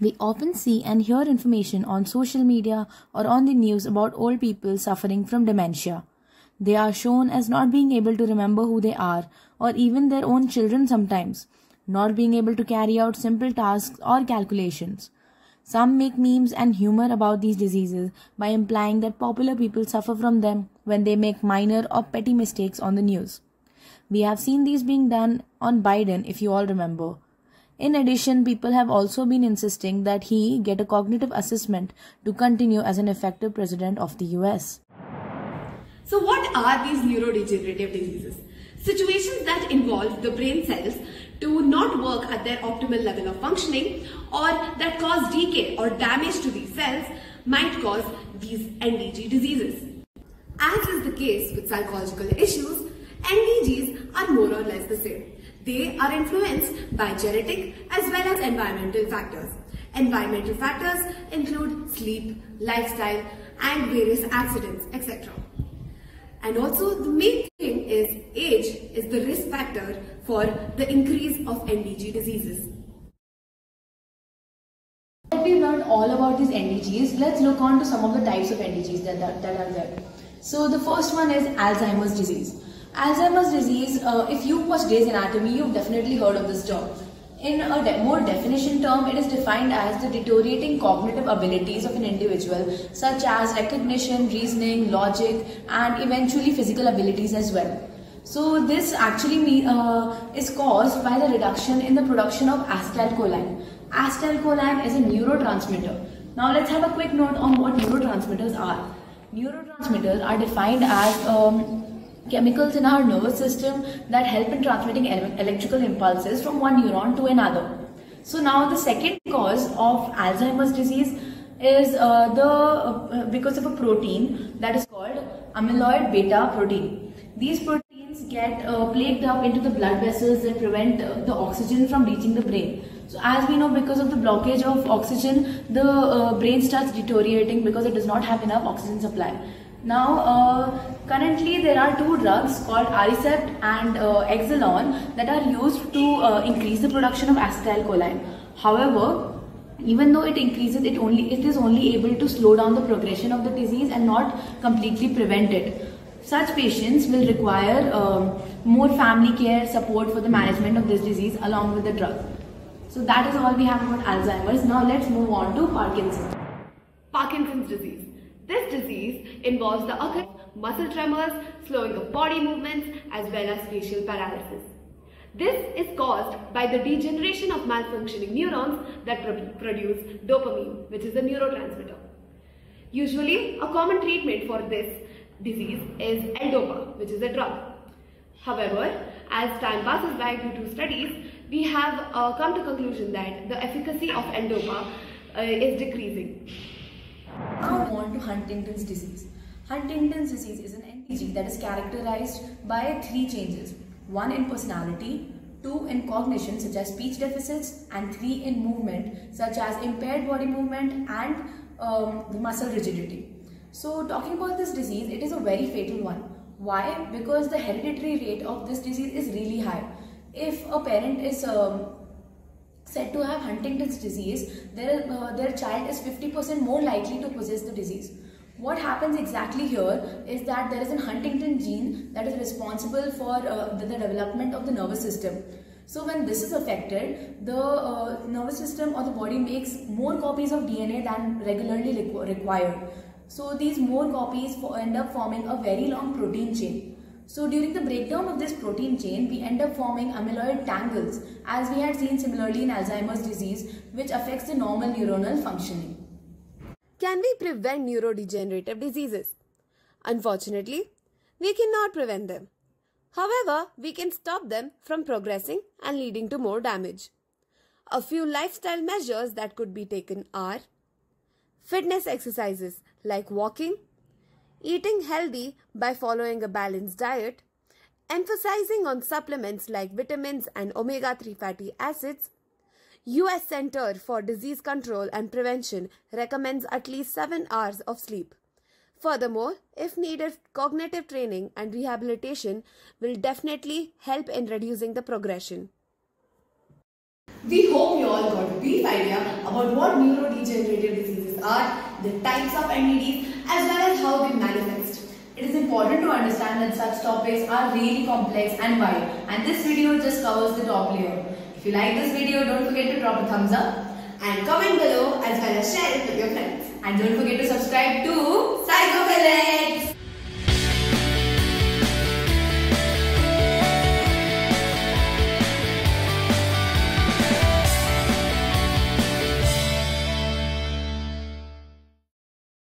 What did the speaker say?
We often see and hear information on social media or on the news about old people suffering from dementia. They are shown as not being able to remember who they are, or even their own children sometimes, not being able to carry out simple tasks or calculations. Some make memes and humor about these diseases by implying that popular people suffer from them when they make minor or petty mistakes on the news. We have seen these being done on Biden, if you all remember. In addition, people have also been insisting that he get a cognitive assessment to continue as an effective president of the US. So, what are these neurodegenerative diseases? Situations that involve the brain cells to not work at their optimal level of functioning or that cause decay or damage to these cells might cause these NDG diseases. As is the case with psychological issues, NDGs are more or less the same. They are influenced by genetic as well as environmental factors. Environmental factors include sleep, lifestyle, and various accidents, etc. And also the main thing is age is the risk factor for the increase of NDG diseases. That we learned all about these NDGs, let's look on to some of the types of NDGs that, that, that are there. So the first one is Alzheimer's disease. Alzheimer's disease, uh, if you watch Grey's Anatomy, you've definitely heard of this term. In a de more definition term, it is defined as the deteriorating cognitive abilities of an individual, such as recognition, reasoning, logic, and eventually physical abilities as well. So this actually uh, is caused by the reduction in the production of acetylcholine. Acetylcholine is a neurotransmitter. Now let's have a quick note on what neurotransmitters are. Neurotransmitters are defined as um, chemicals in our nervous system that help in transmitting electrical impulses from one neuron to another. So now the second cause of Alzheimer's disease is uh, the uh, because of a protein that is called amyloid beta protein. These proteins get uh, plagued up into the blood vessels that prevent uh, the oxygen from reaching the brain. So as we know because of the blockage of oxygen the uh, brain starts deteriorating because it does not have enough oxygen supply. Now, uh, currently there are two drugs called Aricept and uh, Exelon that are used to uh, increase the production of acetylcholine. However, even though it increases, it only it is only able to slow down the progression of the disease and not completely prevent it. Such patients will require um, more family care support for the management of this disease along with the drug. So that is all we have about Alzheimer's. Now let's move on to Parkinson's. Parkinson's disease. This disease involves the occurrence muscle tremors, slowing of body movements as well as facial paralysis. This is caused by the degeneration of malfunctioning neurons that produce dopamine, which is a neurotransmitter. Usually, a common treatment for this disease is L-Dopa, which is a drug. However, as time passes by due to studies, we have uh, come to conclusion that the efficacy of L-Dopa uh, is decreasing. Now on to Huntington's disease. Huntington's disease is an NDG that is characterized by three changes. One in personality, two in cognition such as speech deficits and three in movement such as impaired body movement and um, muscle rigidity. So talking about this disease, it is a very fatal one. Why? Because the hereditary rate of this disease is really high. If a parent is um, said to have Huntington's disease, their, uh, their child is 50% more likely to possess the disease. What happens exactly here is that there is a Huntington gene that is responsible for uh, the, the, development of the nervous system. So when this is affected, the uh, nervous system or the body makes more copies of DNA than regularly required. So these more copies end up forming a very long protein chain. So during the breakdown of this protein chain, we end up forming amyloid tangles as we had seen similarly in Alzheimer's disease which affects the normal neuronal functioning. Can we prevent neurodegenerative diseases? Unfortunately, we cannot prevent them. However, we can stop them from progressing and leading to more damage. A few lifestyle measures that could be taken are fitness exercises like walking, eating healthy by following a balanced diet, emphasizing on supplements like vitamins and omega 3 fatty acids. US Center for Disease Control and Prevention recommends at least 7 hours of sleep. Furthermore, if needed, cognitive training and rehabilitation will definitely help in reducing the progression. We hope you all got a brief idea about what neurodegenerative diseases are, the types of NDDs, as well as how they manifest. It is important to understand that such topics are really complex and wide and this video just covers the top layer. If you like this video, don't forget to drop a thumbs up and comment below as well as share it with your friends. And don't forget to subscribe to Psychophilics!